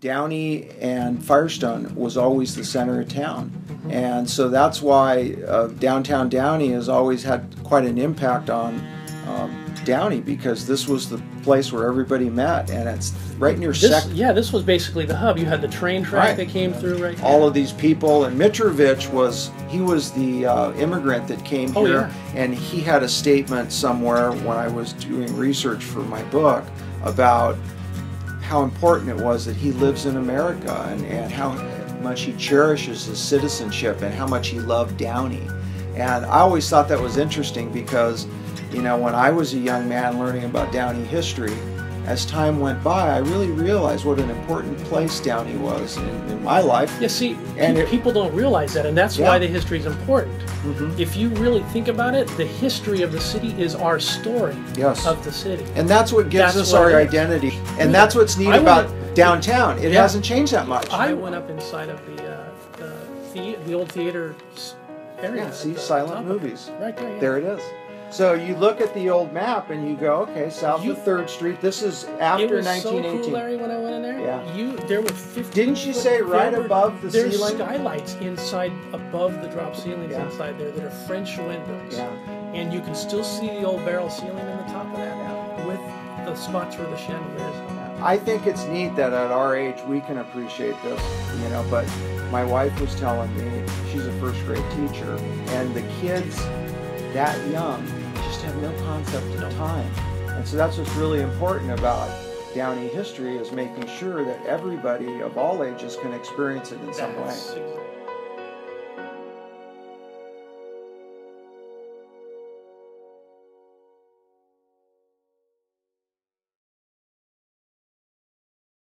Downey and Firestone was always the center of town. And so that's why uh, downtown Downey has always had quite an impact on um, Downey because this was the place where everybody met, and it's right near This, Sec. yeah, this was basically the hub. You had the train track Right. that came through right All of these people, and Mitrovich was he was the uh, immigrant that came Oh, here, yeah. and he had a statement somewhere when I was doing research for my book about how important it was that he lives in America and, and how much he cherishes his citizenship and how much he loved Downey. And I always thought that was interesting because, you know, when I was a young man learning about Downey history, as time went by, I really realized what an important place Downey was in, in my life. Yeah, see, And pe- it- people don't realize that, and that's Yeah. why the history is important. Mhm. If you really think about it, the history of the city is our story Yes. of the city. And that's what gives That's us what our identity. And that's what's neat I about downtown. It Yeah. hasn't changed that much. I went up inside of the uh, the, the, the old theater area. yeah, see, silent movies. Right there. Yeah. There it is. So you look at the old map and you go, okay, south You- of Third Street. This is after It was so cool, Larry, when I went in there. Yeah. You there were 50. Didn't you say right were- above the there's ceiling? skylights inside above the drop ceilings Yeah. inside there that are French windows. Yeah. And you can still see the old barrel ceiling in the top of that Yeah. with the spots where the chandeliers. I think it's neat that at our age we can appreciate this, you know. But my wife was telling me she's a first grade teacher, and the kids that young just have no concept of time. And so that's what's really important about Downey history is making sure that everybody of all ages can experience it in some way. Exactly.